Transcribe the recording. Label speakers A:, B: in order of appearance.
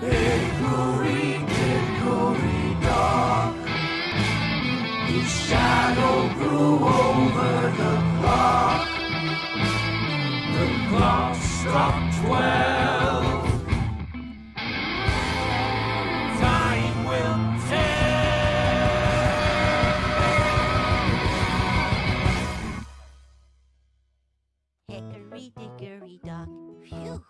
A: Hickory dickory dock. His shadow grew over the clock. The clock struck twelve. Time will tell.
B: Hickory dickory dock. Phew.